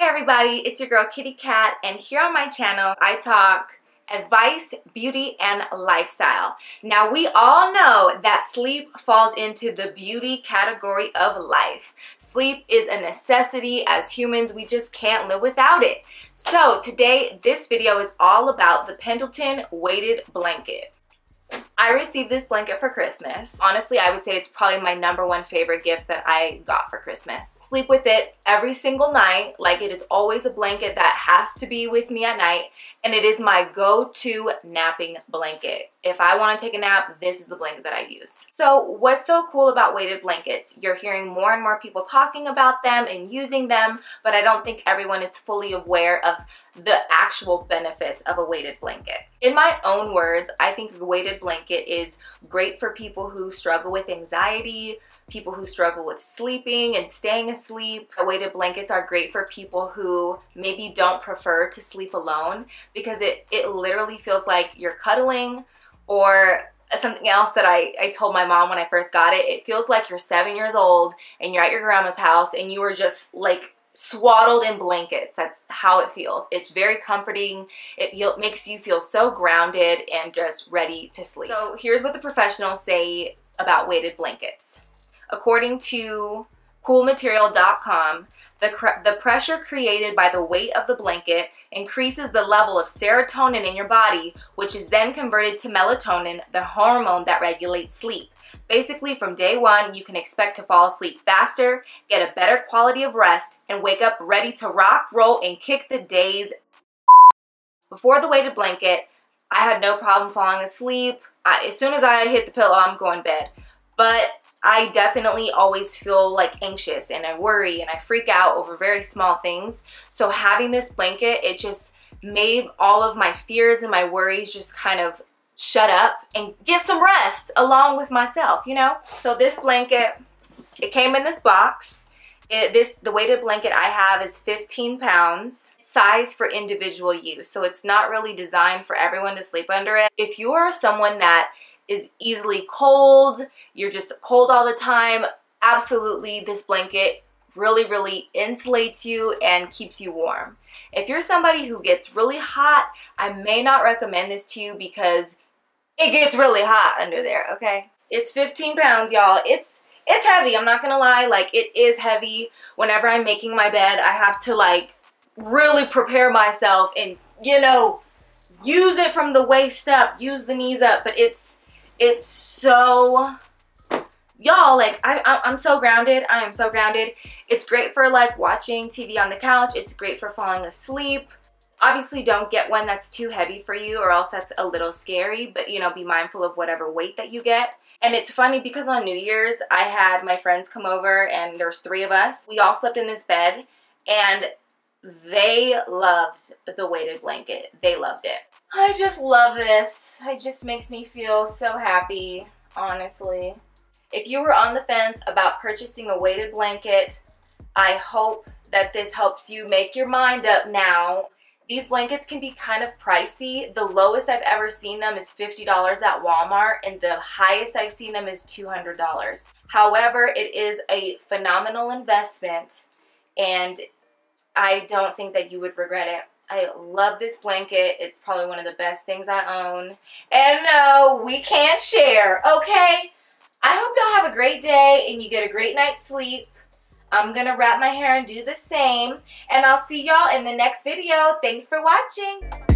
Hey everybody, it's your girl Kitty Cat and here on my channel I talk advice, beauty, and lifestyle. Now we all know that sleep falls into the beauty category of life. Sleep is a necessity as humans, we just can't live without it. So today this video is all about the Pendleton weighted blanket. I received this blanket for Christmas. Honestly, I would say it's probably my number one favorite gift that I got for Christmas. Sleep with it every single night. Like it is always a blanket that has to be with me at night. And it is my go-to napping blanket. If I want to take a nap, this is the blanket that I use. So what's so cool about weighted blankets? You're hearing more and more people talking about them and using them, but I don't think everyone is fully aware of the actual benefits of a weighted blanket. In my own words, I think a weighted blanket is great for people who struggle with anxiety, people who struggle with sleeping and staying asleep. Weighted blankets are great for people who maybe don't prefer to sleep alone because it, it literally feels like you're cuddling or something else that I, I told my mom when I first got it. It feels like you're seven years old and you're at your grandma's house and you are just like swaddled in blankets. That's how it feels. It's very comforting. It feel, makes you feel so grounded and just ready to sleep. So here's what the professionals say about weighted blankets. According to coolmaterial.com, the, the pressure created by the weight of the blanket increases the level of serotonin in your body, which is then converted to melatonin, the hormone that regulates sleep. Basically, from day one, you can expect to fall asleep faster, get a better quality of rest, and wake up ready to rock, roll, and kick the day's Before the weighted blanket, I had no problem falling asleep. I, as soon as I hit the pillow, I'm going to bed. But I definitely always feel like anxious and I worry and I freak out over very small things. So having this blanket, it just made all of my fears and my worries just kind of shut up and get some rest along with myself, you know? So this blanket, it came in this box. It, this The weighted blanket I have is 15 pounds. Size for individual use, so it's not really designed for everyone to sleep under it. If you are someone that is easily cold, you're just cold all the time, absolutely this blanket really, really insulates you and keeps you warm. If you're somebody who gets really hot, I may not recommend this to you because it gets really hot under there, okay? It's 15 pounds, y'all. It's it's heavy, I'm not gonna lie. Like, it is heavy. Whenever I'm making my bed, I have to, like, really prepare myself and, you know, use it from the waist up, use the knees up. But it's, it's so y'all like I, i'm so grounded i am so grounded it's great for like watching tv on the couch it's great for falling asleep Obviously don't get one that's too heavy for you or else that's a little scary, but you know, be mindful of whatever weight that you get. And it's funny because on New Year's, I had my friends come over and there's three of us. We all slept in this bed and they loved the weighted blanket. They loved it. I just love this. It just makes me feel so happy, honestly. If you were on the fence about purchasing a weighted blanket, I hope that this helps you make your mind up now these blankets can be kind of pricey. The lowest I've ever seen them is $50 at Walmart and the highest I've seen them is $200. However, it is a phenomenal investment and I don't think that you would regret it. I love this blanket. It's probably one of the best things I own. And no, we can't share, okay? I hope y'all have a great day and you get a great night's sleep. I'm going to wrap my hair and do the same. And I'll see y'all in the next video. Thanks for watching.